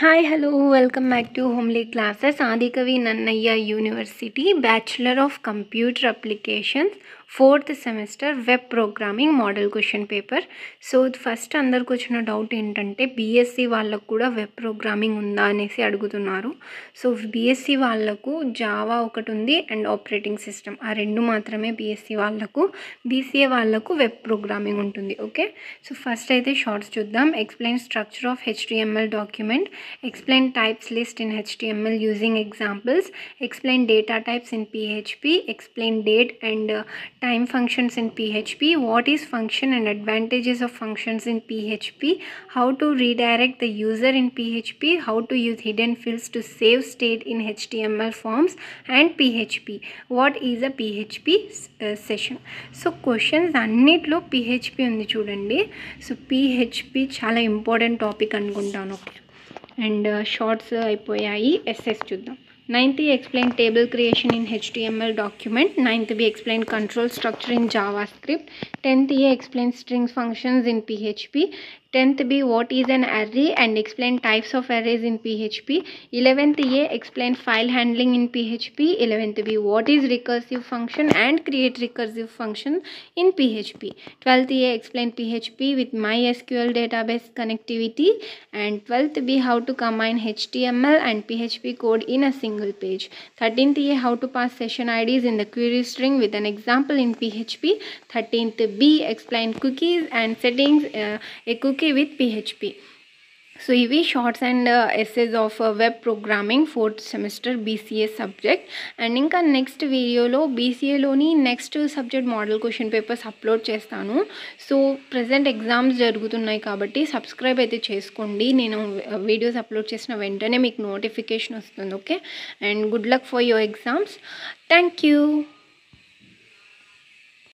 Hi, hello, welcome back to Homely Classes, Adikavi Nannaya University, Bachelor of Computer Applications fourth semester web programming model question paper so first అందరికి వచ్చిన doubt ఏంటంటే BSc వాళ్ళకు కూడా web programming ఉందా అనేసి అడుగుతున్నారు so BSc వాళ్ళకు Java ఒకటి ఉంది అండ్ ఆపరేటింగ్ సిస్టమ్ ఆ రెండు మాత్రమే బీఎస్సీ వాళ్ళకు బీసీఏ వాళ్ళకు వెబ్ ప్రోగ్రామింగ్ ఉంటుంది ఓకే సో ఫస్ట్ అయితే షార్ట్స్ చూద్దాం explain structure of HTML document explain types list in HTML using examples explain data types in PHP explain date and time functions in PHP what is function and advantages of functions in PHP how to redirect the user in PHP how to use hidden fields to save state in HTML forms and PHP what is a PHP session so questions అన్నిట్లో PHP ఉంది చూడండి so PHP చాలా important topic అనుకుంటాను and shorts uh, అయిపోయాయి SS చూద్దాం Ninth, we explained table creation in HTML document. Ninth, we explained control structure in JavaScript. Tenth, we explained strings functions in PHP. Tenth, we what is an array and explain types of arrays in PHP. Eleventh, we explain file handling in PHP. Eleventh, we what is recursive function and create recursive function in PHP. Twelfth, we explain PHP with MySQL database connectivity. And twelfth, we how to combine HTML and PHP code in a single single page. 13th A how to pass session IDs in the query string with an example in PHP. 13th B explain cookies and settings uh, a cookie with PHP. So ఇవి shorts and essays of web programming fourth semester BCA subject and ఇంకా next వీడియోలో బీసీఏలోని next subject model question papers upload చేస్తాను so present exams జరుగుతున్నాయి కాబట్టి subscribe అయితే చేసుకోండి నేను videos uh, upload చేసిన వెంటనే మీకు నోటిఫికేషన్ వస్తుంది okay and good luck for your exams thank you